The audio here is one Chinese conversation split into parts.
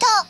と。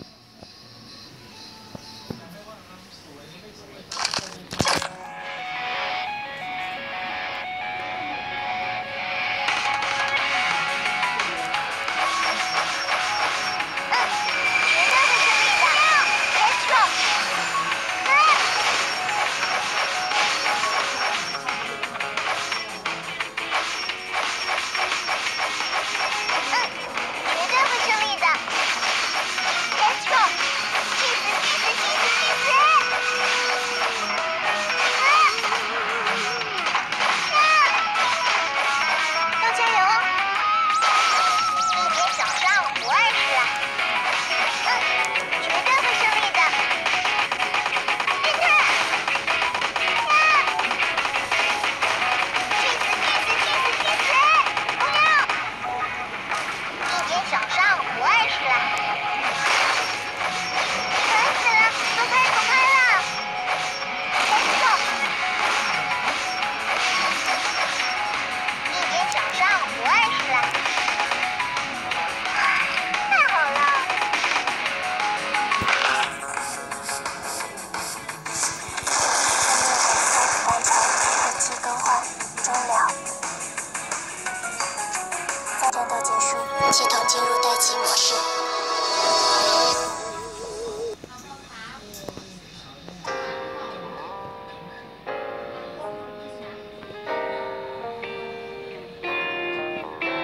战斗结束系统进入待机模式。